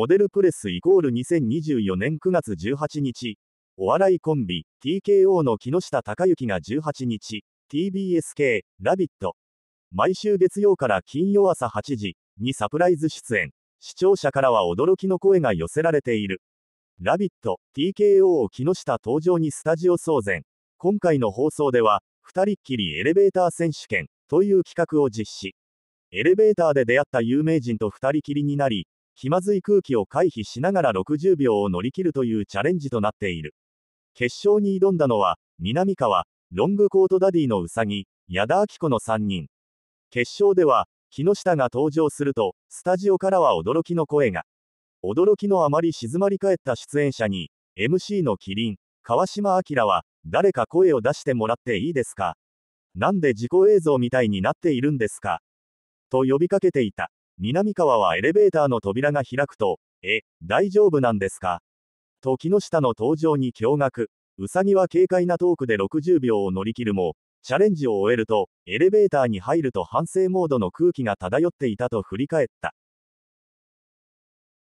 モデルプレスイコール2024年9月18日、お笑いコンビ、TKO の木下隆之が18日、TBS 系、ラビット。毎週月曜から金曜朝8時にサプライズ出演。視聴者からは驚きの声が寄せられている。ラビット、TKO を木下登場にスタジオ騒然。今回の放送では、二人っきりエレベーター選手権という企画を実施。エレベーターで出会った有名人と二人きりになり、気まずい空気を回避しながら60秒を乗り切るというチャレンジとなっている。決勝に挑んだのは、南川、ロングコートダディのうさぎ、矢田明子の3人。決勝では、木下が登場すると、スタジオからは驚きの声が。驚きのあまり静まり返った出演者に、MC のキリン、川島明は、誰か声を出してもらっていいですか？なんで自己映像みたいになっているんですか？と呼びかけていた。南川はエレベーターの扉が開くと、え、大丈夫なんですか？と木下の登場に驚愕。うさぎは軽快なトークで60秒を乗り切るも、チャレンジを終えると、エレベーターに入ると反省モードの空気が漂っていたと振り返った。